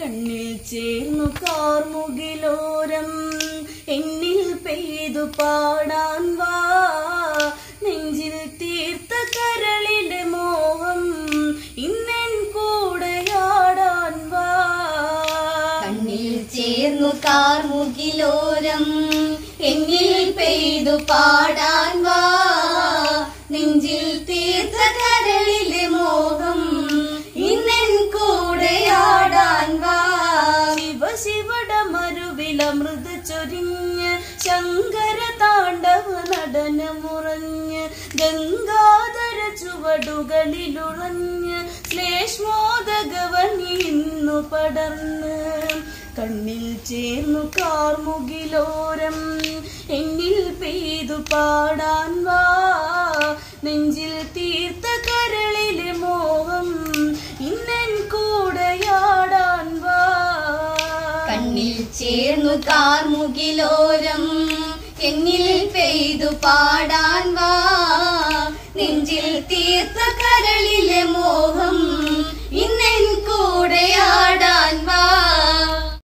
കണ്ണിൽ ചേർന്നു കാർമുകിലോരം എന്നിൽ പെയ്തു പാടാൻ വാ. നെഞ്ചിൽ തീർത്ത കരളിലെ മോഹം ഇന്നെൻ കൂടെയാടാൻ വാ. കണ്ണിൽ ചേർന്നു കാർമുകിലോരം എന്നിൽ പെയ്തു പാടാൻ ശിവ മരുവില മരുവിലമൃത് ചൊരിഞ്ഞ് ശങ്കര താണ്ഡവ നടനമുറഞ്ഞ് ഗംഗാധര ചുവടുകളിലുളഞ്ഞ് ശ്ലേഷ്മോദകവനി ഇന്നു പടർന്ന് കണ്ണിൽ ചേർന്നു കാർമുകിലോരം എന്നിൽ പെയ്തു പാടാൻ എന്നിൽ ചേർന്നു കാർമുകിലോരം എന്നിൽ പെയ്തു പാടാൻ വാ. നെഞ്ചിൽ തീർത്ത കരളിലെ മോ